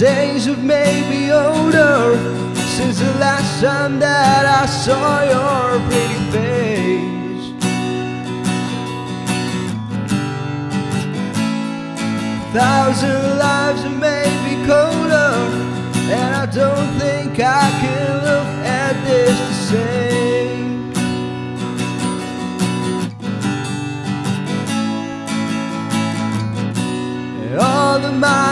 have made me older since the last time that I saw your pretty face. Thousand lives have made me colder, and I don't think I can look at this the same. All the miles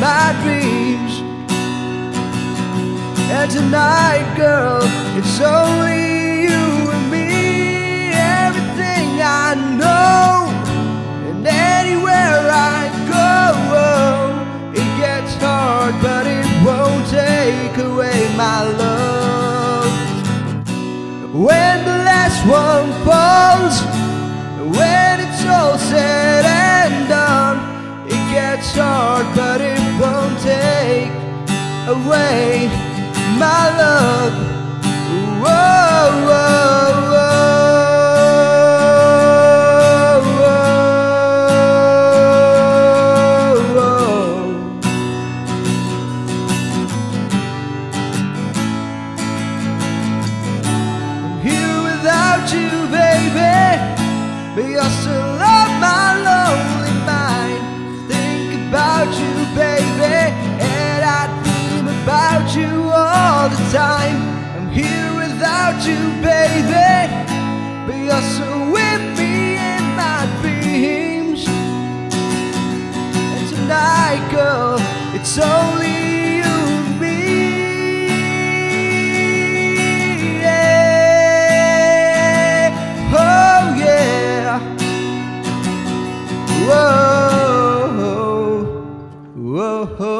my dreams. And tonight, girl, it's only you and me. Everything I know, and anywhere I go, oh, it gets hard, but it won't take away my love. When the last one away my love. I'm here without you, baby. But you're still right, girl. It's only you and me. Yeah. Oh, yeah. Whoa. Whoa.